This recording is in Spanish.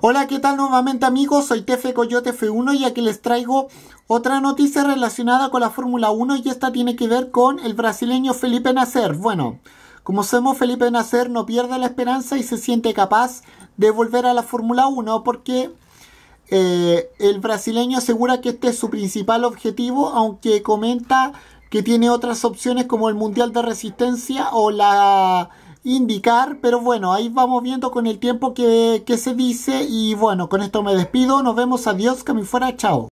Hola, ¿qué tal nuevamente amigos? Soy Tefe Coyote F1 y aquí les traigo otra noticia relacionada con la Fórmula 1 y esta tiene que ver con el brasileño Felipe Nasser. Bueno, como sabemos Felipe Nasser no pierde la esperanza y se siente capaz de volver a la Fórmula 1 porque eh, el brasileño asegura que este es su principal objetivo, aunque comenta que tiene otras opciones como el Mundial de Resistencia o la indicar, pero bueno, ahí vamos viendo con el tiempo que, que se dice y bueno, con esto me despido, nos vemos, adiós, que me fuera, chao.